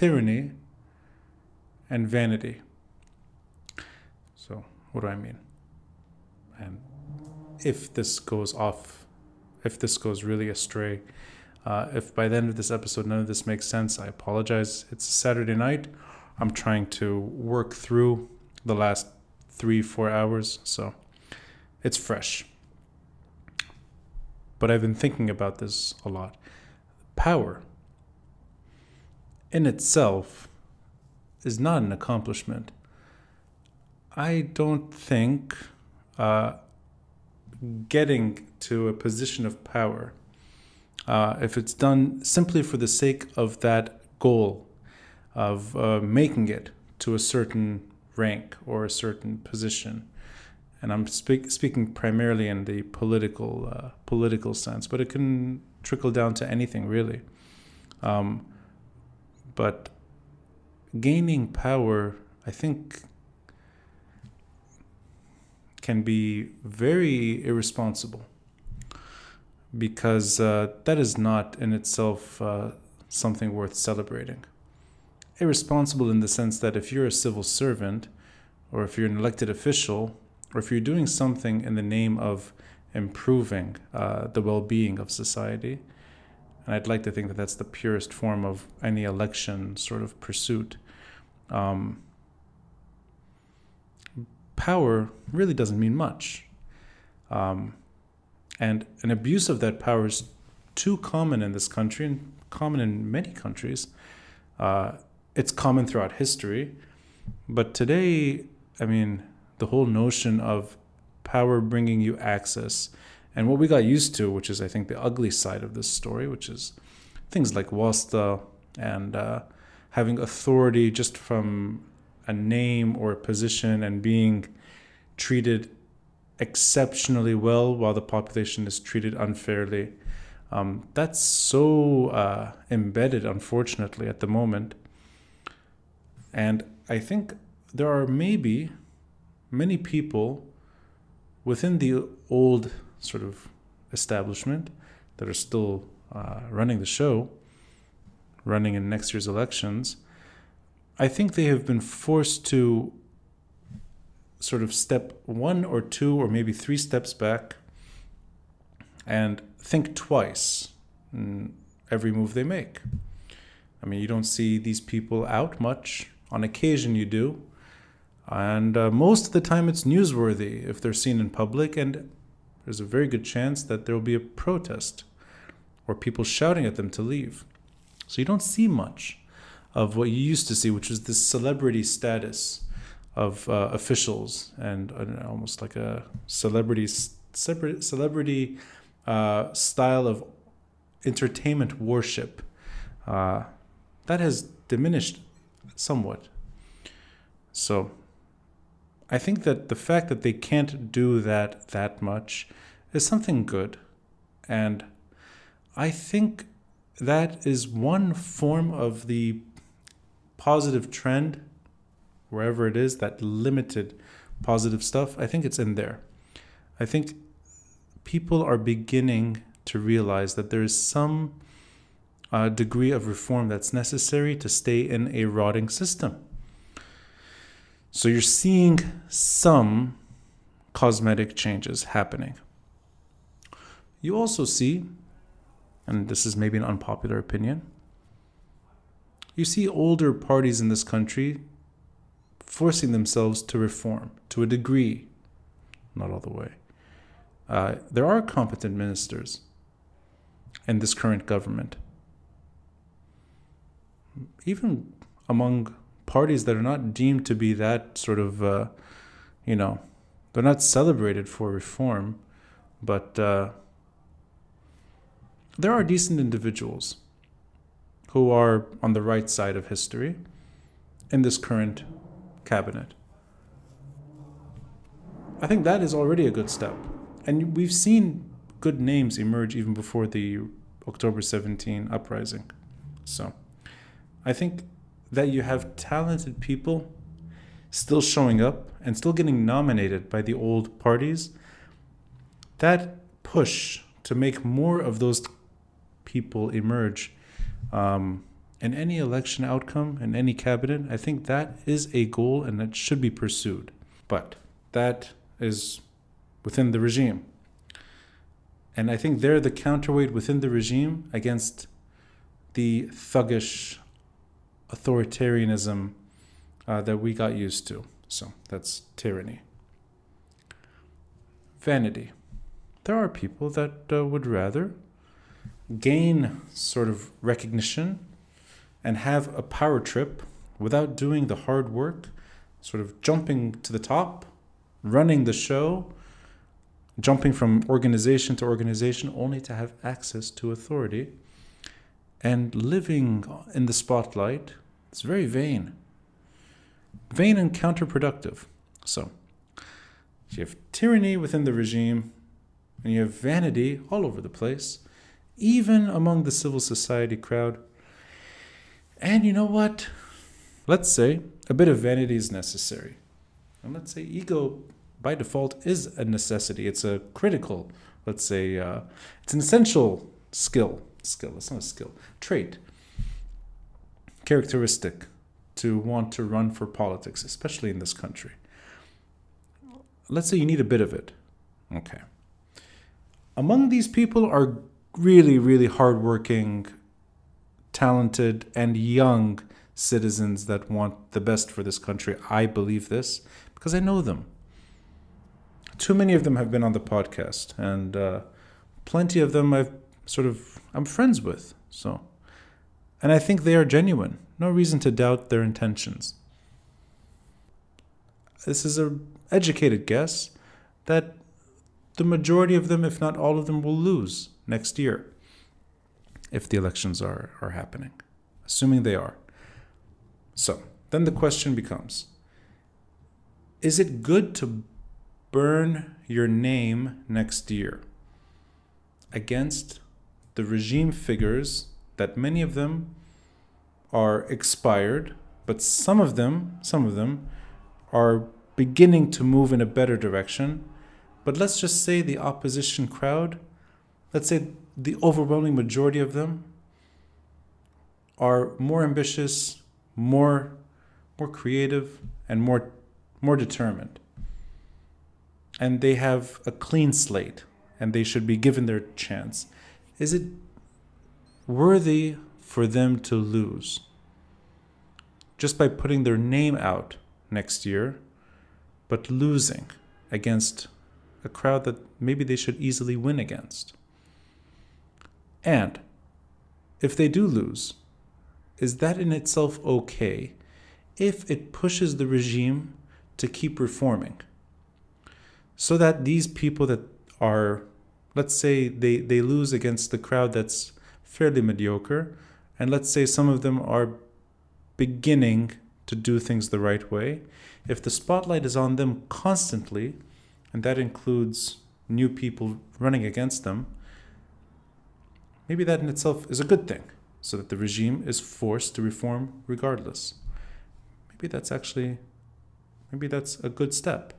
tyranny and vanity. So, what do I mean? And if this goes off, if this goes really astray, uh, if by the end of this episode none of this makes sense, I apologize. It's Saturday night. I'm trying to work through the last three, four hours, so it's fresh. But I've been thinking about this a lot. Power in itself is not an accomplishment. I don't think uh, getting to a position of power, uh, if it's done simply for the sake of that goal of uh, making it to a certain rank or a certain position, and I'm speak, speaking primarily in the political uh, political sense, but it can trickle down to anything really. Um, but gaining power, I think, can be very irresponsible because uh, that is not in itself uh, something worth celebrating. Irresponsible in the sense that if you're a civil servant, or if you're an elected official, or if you're doing something in the name of improving uh, the well being of society, and I'd like to think that that's the purest form of any election sort of pursuit. Um, power really doesn't mean much. Um, and an abuse of that power is too common in this country and common in many countries. Uh, it's common throughout history. But today, I mean, the whole notion of power bringing you access and what we got used to, which is, I think, the ugly side of this story, which is things like wasta and uh, having authority just from a name or a position and being treated exceptionally well while the population is treated unfairly. Um, that's so uh, embedded, unfortunately, at the moment. And I think there are maybe many people within the old sort of establishment that are still uh, running the show, running in next year's elections, I think they have been forced to sort of step one or two or maybe three steps back and think twice in every move they make. I mean, you don't see these people out much. On occasion, you do. And uh, most of the time, it's newsworthy if they're seen in public. And there's a very good chance that there will be a protest or people shouting at them to leave. So you don't see much of what you used to see, which was this celebrity status of uh, officials and uh, almost like a celebrity celebrity uh, style of entertainment worship. Uh, that has diminished somewhat. So I think that the fact that they can't do that that much is something good. And I think that is one form of the positive trend, wherever it is, that limited positive stuff. I think it's in there. I think people are beginning to realize that there is some uh, degree of reform that's necessary to stay in a rotting system. So you're seeing some cosmetic changes happening. You also see, and this is maybe an unpopular opinion, you see older parties in this country forcing themselves to reform to a degree, not all the way. Uh, there are competent ministers in this current government. Even among parties that are not deemed to be that sort of, uh, you know, they're not celebrated for reform, but uh, there are decent individuals who are on the right side of history in this current cabinet. I think that is already a good step. And we've seen good names emerge even before the October 17 uprising. So I think that you have talented people still showing up and still getting nominated by the old parties, that push to make more of those people emerge um, in any election outcome in any cabinet, I think that is a goal and that should be pursued. But that is within the regime. And I think they're the counterweight within the regime against the thuggish authoritarianism uh, that we got used to. So that's tyranny. Vanity. There are people that uh, would rather gain sort of recognition and have a power trip without doing the hard work, sort of jumping to the top, running the show, jumping from organization to organization only to have access to authority and living in the spotlight. It's very vain. Vain and counterproductive. So, you have tyranny within the regime, and you have vanity all over the place, even among the civil society crowd. And you know what? Let's say a bit of vanity is necessary. And let's say ego by default is a necessity. It's a critical, let's say, uh, it's an essential skill. Skill, it's not a skill, trait, characteristic to want to run for politics, especially in this country. Let's say you need a bit of it. Okay. Among these people are really, really hardworking, talented, and young citizens that want the best for this country. I believe this because I know them too many of them have been on the podcast, and uh, plenty of them I've sort of I'm friends with. So, and I think they are genuine. No reason to doubt their intentions. This is an educated guess that the majority of them, if not all of them, will lose next year if the elections are, are happening, assuming they are. So then the question becomes is it good to burn your name next year against the regime figures that many of them are expired, but some of them, some of them are beginning to move in a better direction. But let's just say the opposition crowd, let's say the overwhelming majority of them are more ambitious, more more creative and more more determined and they have a clean slate and they should be given their chance. Is it worthy for them to lose just by putting their name out next year, but losing against a crowd that maybe they should easily win against? And if they do lose, is that in itself okay if it pushes the regime to keep reforming? so that these people that are let's say they, they lose against the crowd that's fairly mediocre and let's say some of them are beginning to do things the right way. If the spotlight is on them constantly and that includes new people running against them maybe that in itself is a good thing so that the regime is forced to reform regardless. Maybe that's actually maybe that's a good step.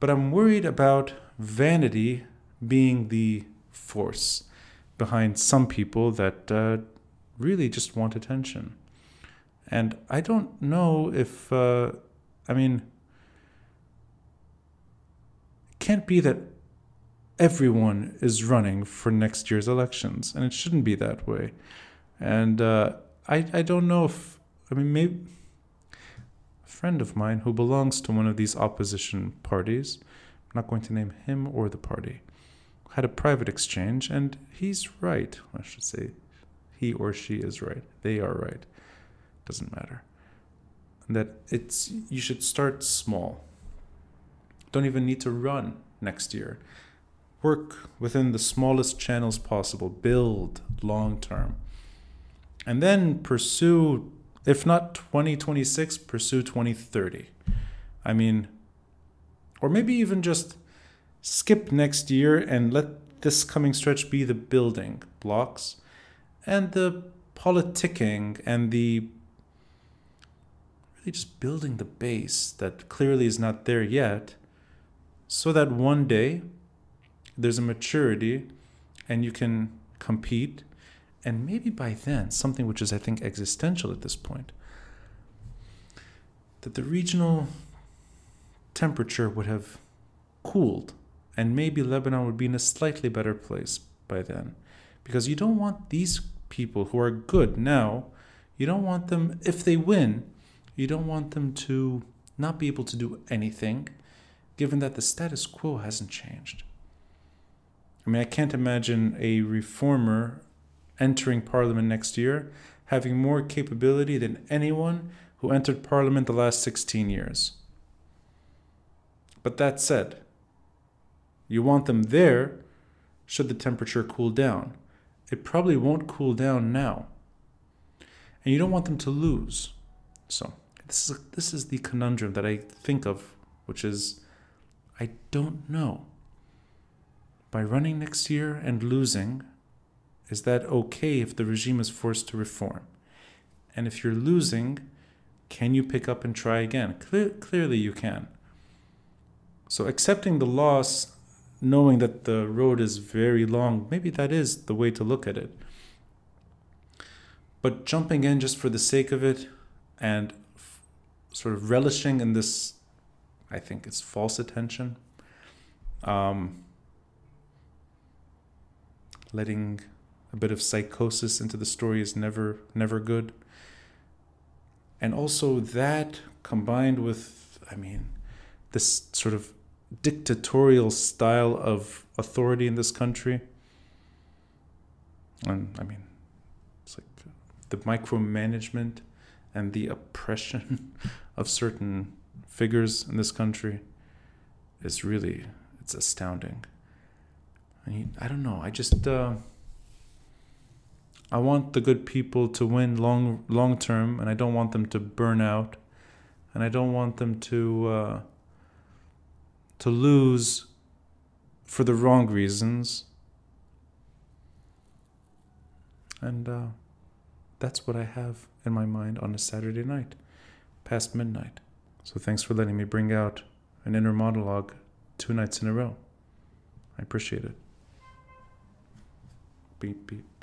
But I'm worried about vanity being the force behind some people that uh, really just want attention. And I don't know if, uh, I mean, it can't be that everyone is running for next year's elections, and it shouldn't be that way. And uh, I, I don't know if, I mean, maybe a friend of mine who belongs to one of these opposition parties, I'm not going to name him or the party, had a private exchange, and he's right. I should say, he or she is right. They are right. Doesn't matter. That it's you should start small. Don't even need to run next year. Work within the smallest channels possible. Build long term. And then pursue if not 2026, pursue 2030. I mean, or maybe even just skip next year and let this coming stretch be the building blocks and the politicking and the really just building the base that clearly is not there yet so that one day there's a maturity and you can compete. And maybe by then, something which is, I think, existential at this point, that the regional temperature would have cooled, and maybe Lebanon would be in a slightly better place by then. Because you don't want these people who are good now, you don't want them, if they win, you don't want them to not be able to do anything, given that the status quo hasn't changed. I mean, I can't imagine a reformer entering parliament next year having more capability than anyone who entered parliament the last 16 years. But that said, you want them there should the temperature cool down. It probably won't cool down now. And you don't want them to lose. So, this is, this is the conundrum that I think of, which is I don't know. By running next year and losing, is that okay if the regime is forced to reform? And if you're losing, can you pick up and try again? Cle- clearly, you can. So, accepting the loss, knowing that the road is very long, maybe that is the way to look at it. But jumping in just for the sake of it and f- sort of relishing in this, I think it's false attention, um, letting a bit of psychosis into the story is never never good and also that combined with i mean this sort of dictatorial style of authority in this country. And i mean it's like the micromanagement and the oppression of certain figures in this country is really it's astounding. I, mean, I don't know i just uh, I want the good people to win long long term, and I don't want them to burn out, and I don't want them to uh, to lose for the wrong reasons. And uh, that's what I have in my mind on a Saturday night, past midnight. So thanks for letting me bring out an inner monologue two nights in a row. I appreciate it. Beep beep.